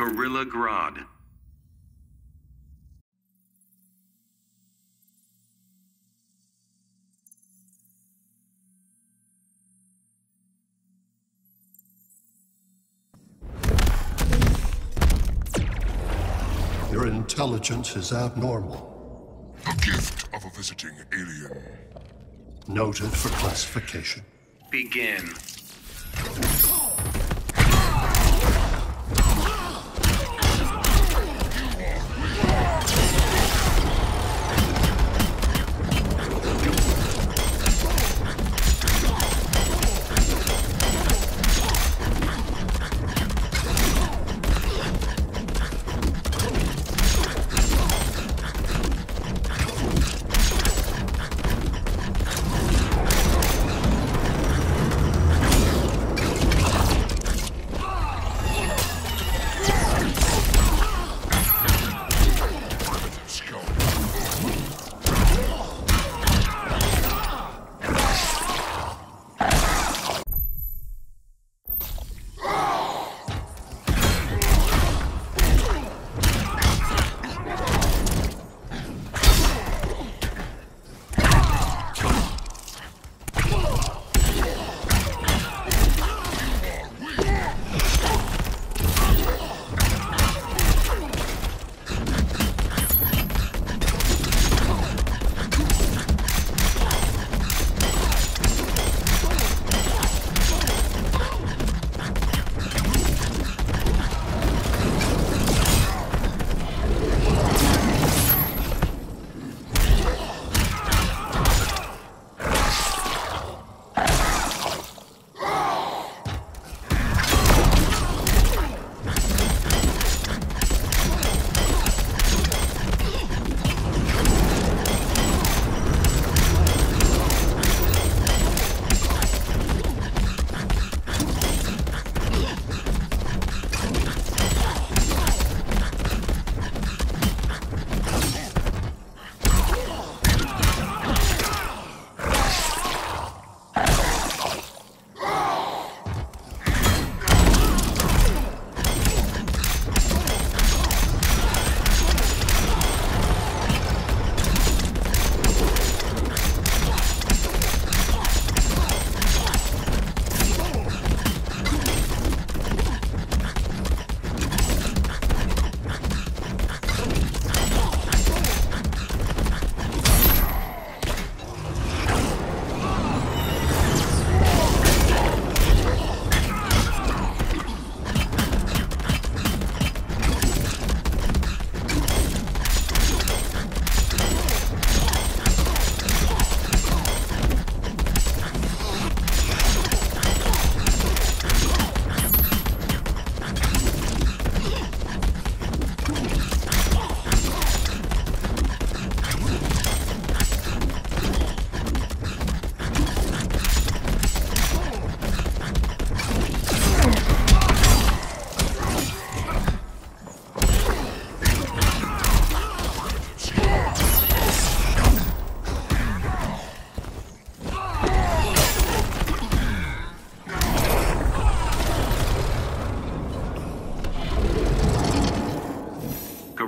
Gorilla Grodd. Your intelligence is abnormal. The gift of a visiting alien. Noted for classification. Begin.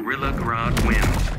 Gorilla Grodd wins.